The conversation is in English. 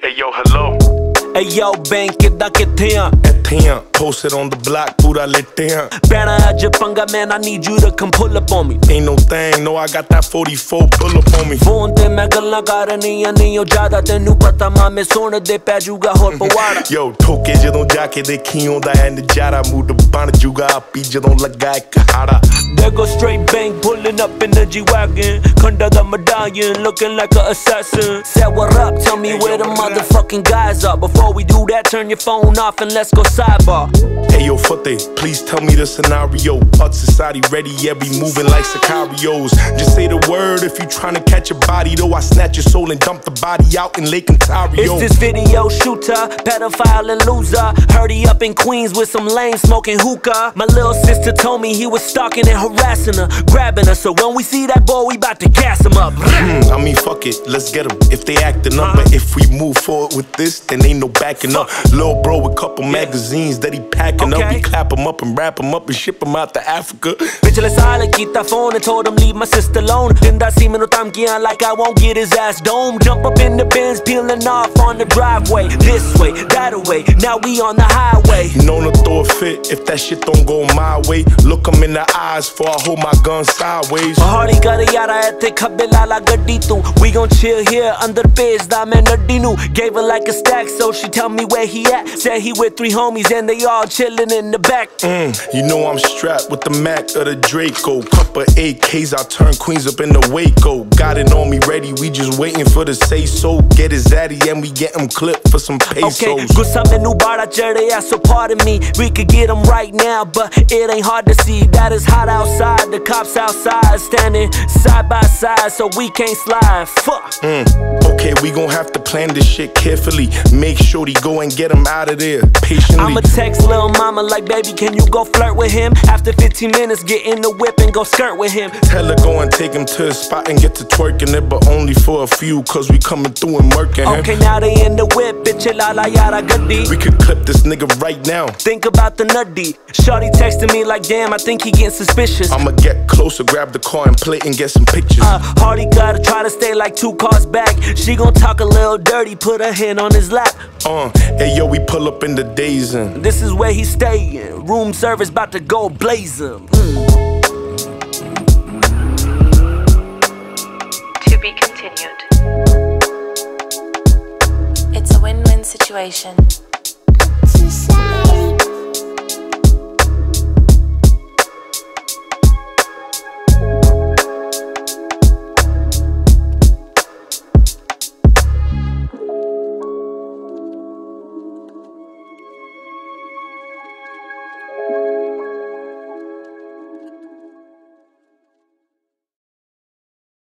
Hey yo, hello. ਏ ਯੋ bank ਕਿੱਦਾਂ ਕਿੱਥੇ ਆ pimp. Posted on the block, pura lete हैं. Better at your funga, man, I need you to come pull up on me. Ain't no thing, no, I got that 44 pull up on me. Phone ਤੇ ਮੈਂ ਗੱਲਾਂ ਕਰਨੀਆਂ ਨਹੀਂ ਉਹ ਜ਼ਿਆਦਾ ਤੈਨੂੰ ਪਤਾ ਮਾਮੇ ਸੋਹਣ ਦੇ ਪੈ ਜੂਗਾ ਹੋਰ ਪਵਾੜਾ Yo, ਠੋਕੇ ਜਦੋਂ ਜਾ ਕੇ ਦੇਖੀ ਆਉਂਦਾ ਹੈ ਨਜ਼ਾਰਾ ਮੂਡ ਬਣ ਜੂਗਾ ਆਪੀ ਜਦੋਂ ਲੱਗਾ ਇੱਕ ਹਾੜਾ There go Straight Bank pulling up in the G-Wagon Kunda the medallion looking like an assassin Said what up, tell me where the motherfucking guys are Before we do that, turn your phone off and let's go sidebar Hey yo, Fateh, please tell me the scenario. Att Society ready, yeah, we moving like Sicarios. Just say the word if you tryna catch a body, though. I snatch your soul and dump the body out in Lake Ontario. It's this video shooter, pedophile and loser Heard he up in Queens with some lame smoking hookah My little sister told me he was stalking and harassing her Grabbing her, so when we see that boy, we bout to gas him up Hmm, I mean, fuck it, let's get them if they acting up. But if we move forward with this, then ain't no backing up. Lil' bro with couple magazines magazines that he packing okay. up. We clap him up and wrap him up and ship him out to Africa. Pichhle keep kita phone and told him leave my sister alone. Dinda see minu tam kiya like I won't get his ass domed. Jump up in the bins, peeling off on the driveway. This way way, that way, now we on the highway Known to throw a fit if that shit don't go my way. Look him in the eyes before I hold my gun sideways. ਹੌਲੀ ਕਰ ਯਾਰਾ ਇੱਥੇ ਖੱਬੇ ਲਾ ਲਾ ਗੱਡੀ ਤੂੰ We gon' chill here ਅੰਦਰ ਭੇਜਦਾ ਮੈਂ ਨੱਡੀ ਨੂੰ Gave her like a stack so she tell me where he at Said he with three homies and they all chillin' in the back Mm, you know I'm strapped with the Mac of the Draco. Couple AKs, I turn Queens up in the Waco. Got it on me ready, we just waiting for the say so. Get his zaddy and we get him clipped for some pesos. okay? new, bar बाड़ा Jerry yeah, so pardon me. We could get them right now, but it ain't hard to see. That is hot outside, the cops outside Standing side by side, so we can't slide, fuck. Mm, Okay, we gon' have to plan this shit carefully. Make sure he go and get him out of there, patiently. I'ma text lil mama like, baby, can you go flirt with him? After 15 minutes, get in the whip and go skirt with him. Tell her go and take him to a spot and get to twerking it But only for a few, cause we coming through and murking him Okay, now they in the whip, bitch, la la yada goodie We could clip this nigga right now. Think about the nutty Shorty texting me like damn I think he getting suspicious I'ma get closer, grab the car and play and get some pictures. Uh, Hardy gotta try to stay like two cars back. She gon' talk a little dirty, put her hand on his lap. Uh, hey yo, we pull up in the days and This is where he stayin'. Room service about to go blazing. To situation.